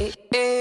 ええ